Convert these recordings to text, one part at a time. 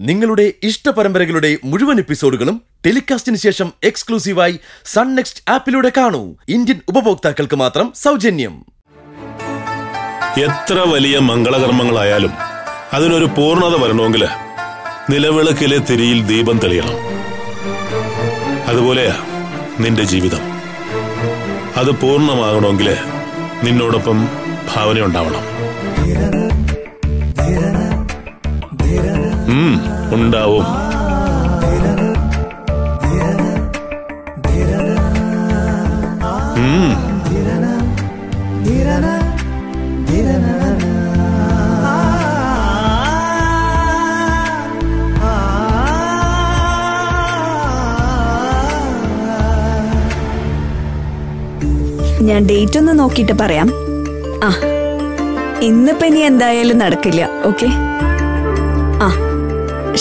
നിങ്ങളുടെ ഇഷ്ട പരമ്പരകളുടെ മുഴുവൻ എപ്പിസോഡുകളും ടെലികാസ്റ്റിന് ശേഷം എക്സ്ക്ലൂസീവായി സൺ നെക്സ്റ്റ് ആപ്പിലൂടെ കാണൂ. ഇന്ത്യൻ ഉപഭോക്താക്കൾക്ക് മാത്രം സൗജന്യം. എത്ര വലിയ മംഗളകർമ്മങ്ങളായാലും അതിനൊരു പൂർണത വരണമെങ്കിൽ നിലവിളക്കിലെ തിരിയിൽ ദീപം തെളിയണം. അതുപോലെയാ നിന്റെ ജീവിതം. അത് പൂർണമാകണമെങ്കിൽ നിന്നോടൊപ്പം ഭാവന ഉണ്ടാവണം ഉണ്ടാവും. ഞാൻ ഡേറ്റ് ഒന്ന് നോക്കിയിട്ട് പറയാം. ആ ഇന്നിപ്പോ ഇനി എന്തായാലും നടക്കില്ല ഓക്കെ ആ.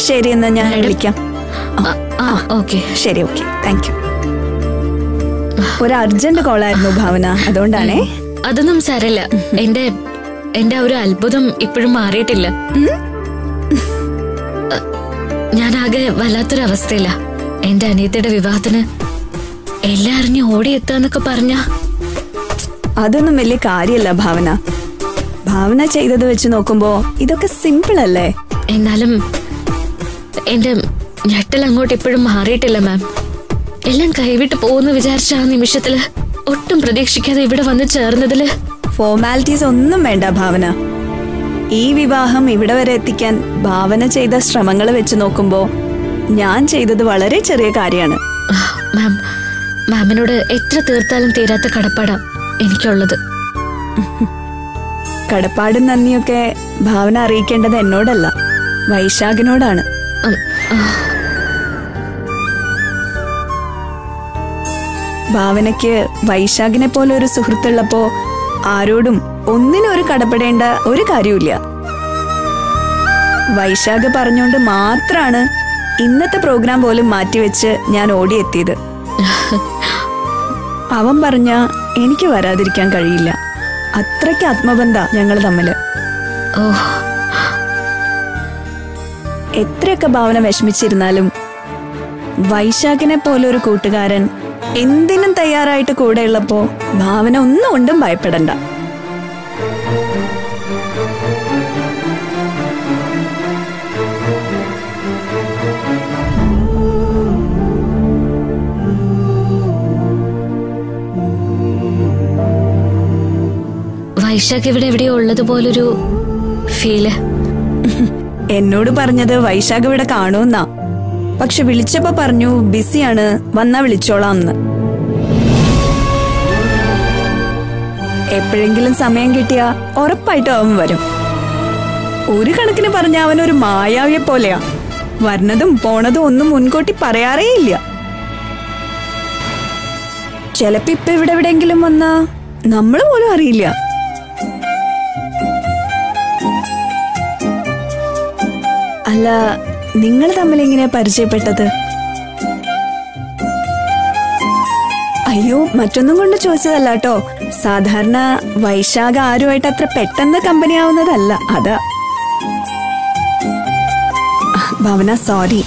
ശരി എന്നാ ഞാൻ വിളിക്കാം. ഓക്കെ. ശരി ഓക്കെ. താങ്ക് യു ഒരു അർജന്റ് കോളായിരുന്നു ഭാവന. അതുകൊണ്ടാണേ. അതൊന്നും സാരല്ല. എന്റെ എന്റെ ഒരു അത്ഭുതം ഇപ്പോഴും മാറിയിട്ടില്ല. ഞാൻ ആകെ വല്ലാത്തൊരവസ്ഥയില്ല എന്റെ അനിയത്തിയുടെ വിവാഹത്തിന് എല്ലാം അറിഞ്ഞ് ഓടിയെത്താന്നൊക്കെ പറഞ്ഞ. അതൊന്നും വലിയ കാര്യല്ല ഭാവന. ഭാവന ചെയ്തത് വെച്ച് നോക്കുമ്പോ ഇതൊക്കെ സിമ്പിൾ അല്ലേ? എന്നാലും എന്റെ ഞെട്ടൽ അങ്ങോട്ട് ഇപ്പോഴും മാറിയിട്ടില്ല മാം എല്ലാം കൈവിട്ട് പോകുന്നു വിചാരിച്ച ആ നിമിഷത്തിൽ. ഒട്ടും പ്രതീക്ഷിക്കാതെ ഇവിടെ വന്ന് ചേർന്നതിൽ. ഫോർമാലിറ്റീസ് ഒന്നും വേണ്ട ഭാവന. ഈ വിവാഹം ഇവിടെ വരെ എത്തിക്കാൻ ഭാവന ചെയ്ത ശ്രമങ്ങൾ വെച്ച് നോക്കുമ്പോ ഞാൻ ചെയ്തത് വളരെ ചെറിയ കാര്യമാണ്. മാം മാമിനോട് എത്ര തീർത്താലും തീരാത്ത കടപ്പാടാ എനിക്കുള്ളത്. കടപ്പാടും നന്ദിയൊക്കെ ഭാവന അറിയിക്കേണ്ടത് എന്നോടല്ല വൈശാഖിനോടാണ്. ഭാവനയ്ക്ക് വൈശാഖിനെ പോലെ ഒരു സുഹൃത്തുള്ളപ്പോ ആരോടും ഒന്നിനും ഒരു കടപ്പെടേണ്ട ഒരു കാര്യമില്ല വൈശാഖ് പറഞ്ഞുകൊണ്ട് മാത്രാണ് ഇന്നത്തെ പ്രോഗ്രാം പോലും മാറ്റിവെച്ച് ഞാൻ ഓടിയെത്തിയത്. അവൻ പറഞ്ഞ എനിക്ക് വരാതിരിക്കാൻ കഴിയില്ല. അത്രയ്ക്ക് ആത്മബന്ധ ഞങ്ങൾ തമ്മിൽ. ഓ എത്രയൊക്കെ ഭാവന വിഷമിച്ചിരുന്നാലും വൈശാഖിനെ പോലെ ഒരു കൂട്ടുകാരൻ എന്തിനും തയ്യാറായിട്ട് കൂടെ ഉള്ളപ്പോ ഭാവന ഒന്നും കൊണ്ടും ഭയപ്പെടണ്ട. വൈശാഖ് ഇവിടെ എവിടെയോ ഉള്ളതുപോലൊരു ഫീൽ. എന്നോട് പറഞ്ഞത് വൈശാഖ് ഇവിടെ കാണുമെന്നാ. പക്ഷെ വിളിച്ചപ്പോ പറഞ്ഞു ബിസിയാണ്. വന്നാ വിളിച്ചോളാം എന്ന് എപ്പോഴെങ്കിലും സമയം കിട്ടിയാ ഉറപ്പായിട്ടും അവൻ വരും. ഒരു കണക്കിന് പറഞ്ഞ അവൻ ഒരു മായാവിയെ പോലെയാ. വരുന്നതും പോണതും ഒന്നും മുൻകൂട്ടി പറയാറേ ഇല്ല. ചിലപ്പോ ഇപ്പൊ ഇവിടെ എവിടെയെങ്കിലും വന്നാ നമ്മൾ പോലും അറിയില്ല. അല്ല നിങ്ങൾ തമ്മിൽ എങ്ങനെയാ പരിചയപ്പെട്ടത്? അയ്യോ മറ്റൊന്നും കൊണ്ട് ചോദിച്ചതല്ല കേട്ടോ. സാധാരണ വൈശാഖ ആരുമായിട്ട് അത്ര പെട്ടെന്ന് കമ്പനി ആവുന്നതല്ല അതാ. ഭവന സോറി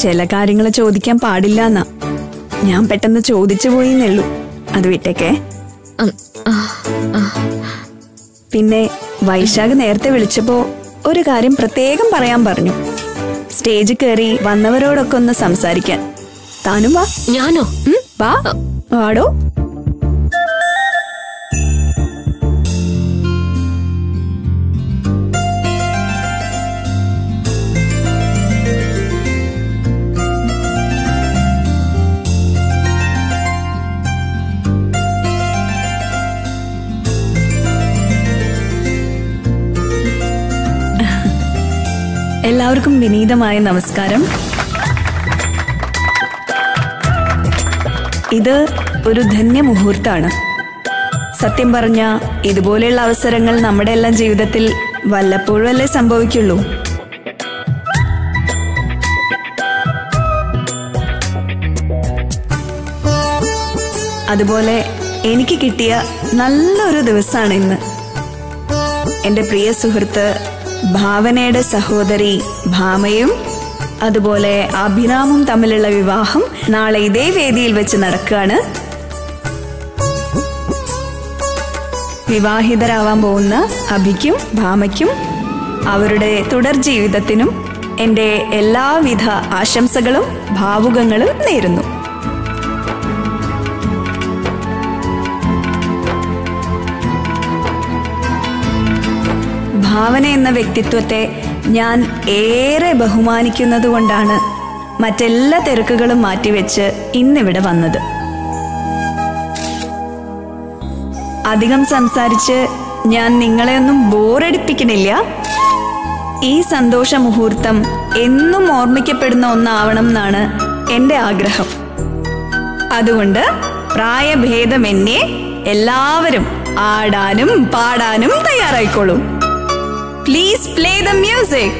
ചില കാര്യങ്ങൾ ചോദിക്കാൻ പാടില്ല എന്നാ ഞാൻ പെട്ടെന്ന് ചോദിച്ചു പോയിന്നുള്ളൂ അത് വിട്ടേക്കേ. പിന്നെ വൈശാഖ് നേരത്തെ വിളിച്ചപ്പോ ഒരു കാര്യം പ്രത്യേകം പറയാൻ പറഞ്ഞു. സ്റ്റേജ് കയറി വന്നവരോടൊക്കെ ഒന്ന് സംസാരിക്കാൻ. താനും വാ. ഞാനോ? വാ. വാടോ. എല്ലാവർക്കും വിനീതമായ നമസ്കാരം. ഇത് ഒരു ധന്യ മുഹൂർത്താണ് സത്യം പറഞ്ഞ ഇതുപോലെയുള്ള അവസരങ്ങൾ നമ്മുടെ എല്ലാം ജീവിതത്തിൽ വല്ലപ്പോഴും അല്ലേ സംഭവിക്കുള്ളൂ? അതുപോലെ എനിക്ക് കിട്ടിയ നല്ലൊരു ദിവസമാണ് ഇന്ന്. എന്റെ പ്രിയ സുഹൃത്ത് ഭാവനയുടെ സഹോദരി ഭാമയും അതുപോലെ അഭിരാമും തമ്മിലുള്ള വിവാഹം നാളെ ഇതേ വേദിയിൽ വെച്ച് നടക്കുകയാണ്. വിവാഹിതരാവാൻ പോകുന്ന അഭിക്കും ഭാമയ്ക്കും അവരുടെ തുടർ ജീവിതത്തിനും എന്റെ എല്ലാവിധ ആശംസകളും ഭാവുകങ്ങളും നേരുന്നു. ഭാവന എന്ന വ്യക്തിത്വത്തെ ഞാൻ ഏറെ ബഹുമാനിക്കുന്നതുകൊണ്ടാണ് മറ്റെല്ലാ തിരക്കുകളും മാറ്റിവെച്ച് ഇന്നിവിടെ വന്നത്. അധികം സംസാരിച്ച് ഞാൻ നിങ്ങളെ ഒന്നും ബോറടിപ്പിക്കണില്ല. ഈ സന്തോഷ മുഹൂർത്തം എന്നും ഓർമ്മിക്കപ്പെടുന്ന ഒന്നാവണം എന്നാണ് എന്റെ ആഗ്രഹം. അതുകൊണ്ട് പ്രായഭേദമെന്നെ എല്ലാവരും ആടാനും പാടാനും തയ്യാറായിക്കോളൂ. പ്ലീസ് പ്ലേ ദ മ്യൂസിക്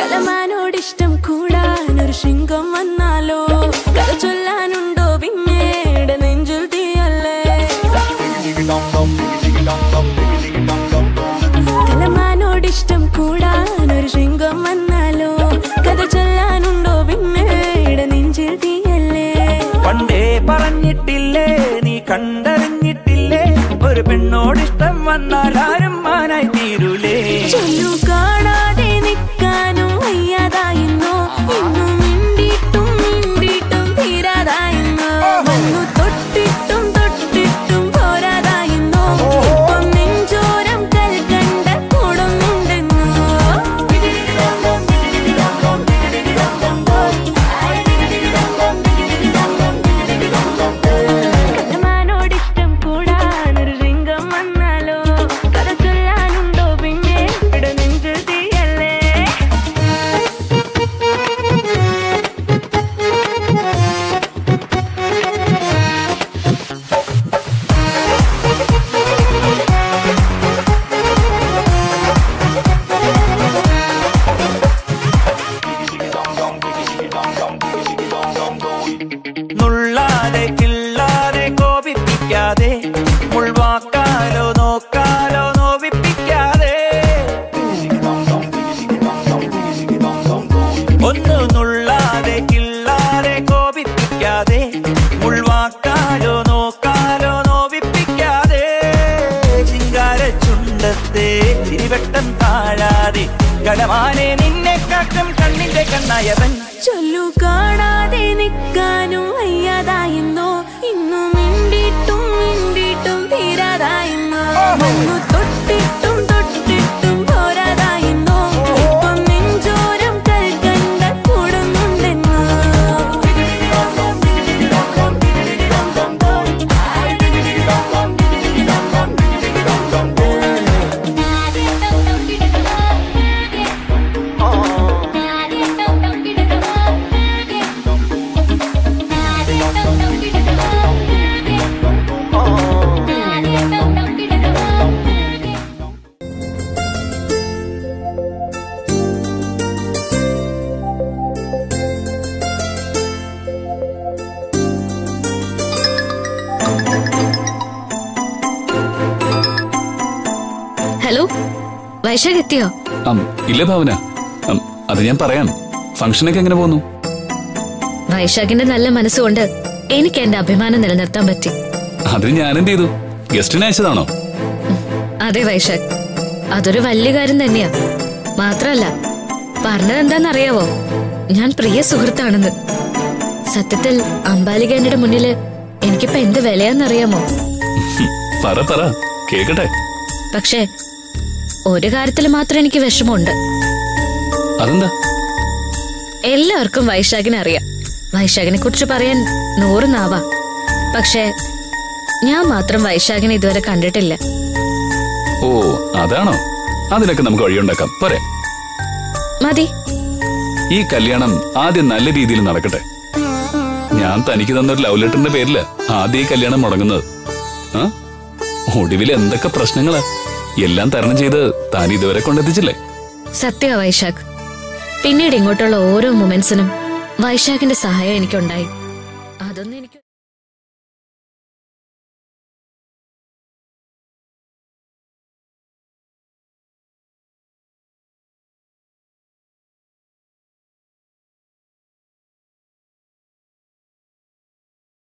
കലമാനോടിഷ്ടം കൂടാനൊരു ശൃംഗം വന്നാലോ not her ഒന്ന് ചുണ്ടത്തെ തിരിവട്ടം താഴാതെ കടമാനെ നിന്നെ കാട്ടും കണ്ണിന്റെ കണ്ണായവൻ വൈശാഖ് എത്തിയോ ഇല്ല ഭാവന. അത് ഞാൻ പറയാം. ഫംഗ്ഷനൊക്കെ എങ്ങനെ പോന്നു വൈശാഖിന്റെ നല്ല മനസ്സുകൊണ്ട് എനിക്ക് എന്റെ അഭിമാനം നിലനിർത്താൻ പറ്റി. അത് ഞാൻ എന്ത് ചെയ്തു? ഗസ്റ്റിനെ അയച്ചതാണോ? അതെ വൈശാഖ്. അതൊരു വലിയ കാര്യം തന്നെയാ. മാത്രല്ല പറഞ്ഞത് എന്താണെന്നറിയാവോ ഞാൻ പ്രിയ സുഹൃത്താണെന്ന്. സത്യത്തിൽ അംബാലികേന്റെ മുന്നിൽ എനിക്കിപ്പോ എന്ത് വിലയാന്നറിയാമോ? പറ പറ. കേക്കട്ടെ. പക്ഷേ ഒരു കാര്യത്തിൽ മാത്രം എനിക്ക് വിഷമമുണ്ട്. അതെന്താ? എല്ലാവർക്കും വൈശാഖിനെ അറിയാം. വൈശാഖിനെ കുറിച്ച് പറയാൻ നൂറ് നാവാ. പക്ഷേ ഞാൻ മാത്രം വൈശാഖിനെ ഇതുവരെ കണ്ടിട്ടില്ല. ഓ അതാണോ? അതിനൊക്കെ നമുക്ക് വഴിയുണ്ടാക്കാം. പോരെ. മതി. ഈ കല്യാണം ആദ്യം നല്ല രീതിയിൽ നടക്കട്ടെ. ഞാൻ തനിക്ക് തന്നൊരു ലവ് ലെറ്ററിന്റെ പേരിൽ ആദ്യം ഈ കല്യാണം മുടങ്ങുന്നത്. ഒടുവിൽ എന്തൊക്കെ പ്രശ്നങ്ങളാ? എല്ലാം തരണം ചെയ്ത് താൻ ഇതുവരെ കൊണ്ടെത്തിച്ചില്ലേ? സത്യ വൈശാഖ്. പിന്നീട് ഇങ്ങോട്ടുള്ള ഓരോ മൊമെന്റ്സിനും വൈശാഖിന്റെ സഹായം എനിക്കുണ്ടായി. അതൊന്നും എനിക്ക്